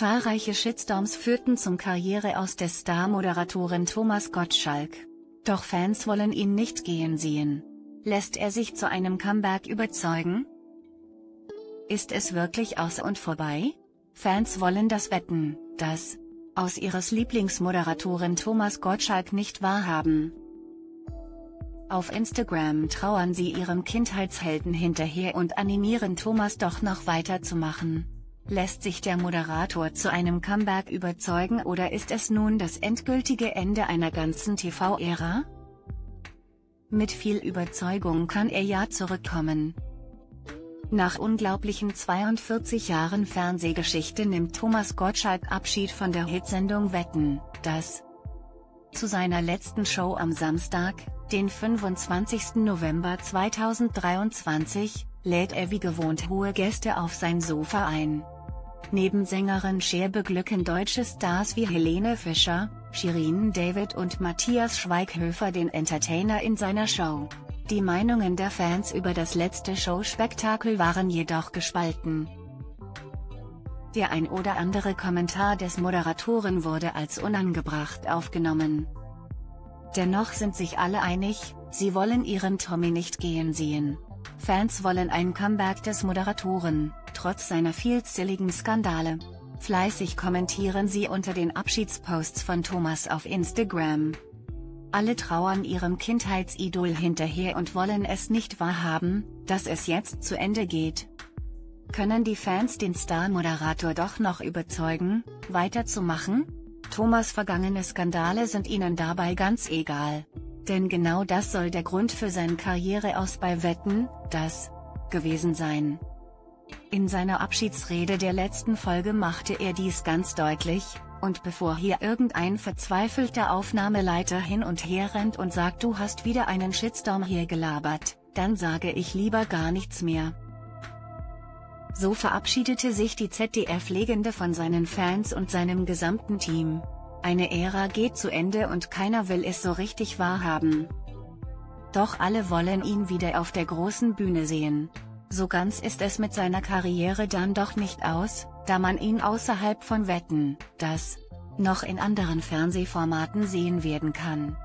Zahlreiche Shitstorms führten zum Karriere aus des Star-Moderatoren Thomas Gottschalk. Doch Fans wollen ihn nicht gehen sehen. Lässt er sich zu einem Comeback überzeugen? Ist es wirklich aus und vorbei? Fans wollen das wetten, dass aus ihres Lieblingsmoderatoren Thomas Gottschalk nicht wahrhaben. Auf Instagram trauern sie ihrem Kindheitshelden hinterher und animieren Thomas doch noch weiterzumachen. Lässt sich der Moderator zu einem Comeback überzeugen oder ist es nun das endgültige Ende einer ganzen TV-Ära? Mit viel Überzeugung kann er ja zurückkommen. Nach unglaublichen 42 Jahren Fernsehgeschichte nimmt Thomas Gottschalk Abschied von der Hitsendung Wetten, das zu seiner letzten Show am Samstag, den 25. November 2023, lädt er wie gewohnt hohe Gäste auf sein Sofa ein. Neben Sängerin Cher beglücken deutsche Stars wie Helene Fischer, Shirin David und Matthias Schweighöfer den Entertainer in seiner Show. Die Meinungen der Fans über das letzte Showspektakel waren jedoch gespalten. Der ein oder andere Kommentar des Moderatoren wurde als unangebracht aufgenommen. Dennoch sind sich alle einig, sie wollen ihren Tommy nicht gehen sehen. Fans wollen ein Comeback des Moderatoren, trotz seiner vielzähligen Skandale. Fleißig kommentieren sie unter den Abschiedsposts von Thomas auf Instagram. Alle trauern ihrem Kindheitsidol hinterher und wollen es nicht wahrhaben, dass es jetzt zu Ende geht. Können die Fans den Star-Moderator doch noch überzeugen, weiterzumachen? Thomas' vergangene Skandale sind ihnen dabei ganz egal. Denn genau das soll der Grund für sein Karriereaus bei Wetten, das gewesen sein. In seiner Abschiedsrede der letzten Folge machte er dies ganz deutlich, und bevor hier irgendein verzweifelter Aufnahmeleiter hin und her rennt und sagt du hast wieder einen Shitstorm hier gelabert, dann sage ich lieber gar nichts mehr. So verabschiedete sich die ZDF-Legende von seinen Fans und seinem gesamten Team. Eine Ära geht zu Ende und keiner will es so richtig wahrhaben. Doch alle wollen ihn wieder auf der großen Bühne sehen. So ganz ist es mit seiner Karriere dann doch nicht aus, da man ihn außerhalb von Wetten, das noch in anderen Fernsehformaten sehen werden kann.